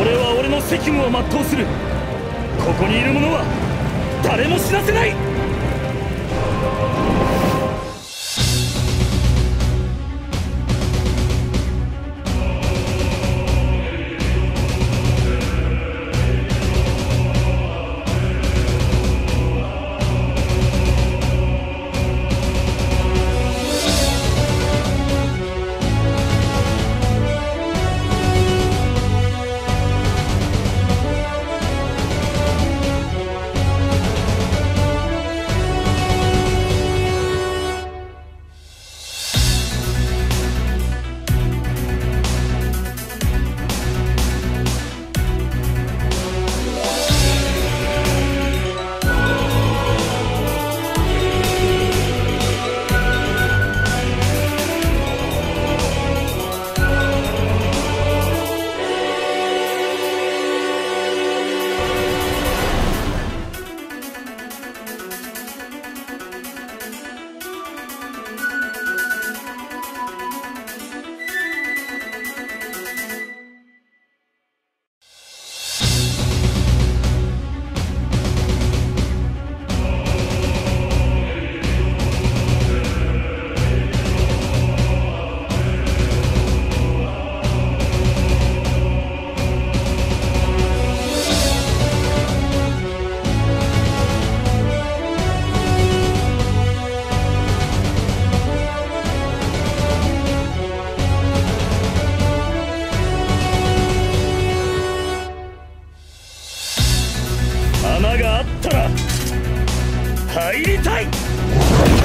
俺は俺の責務を全うする。ここにいる者は誰も死なせない。ったら入りたい。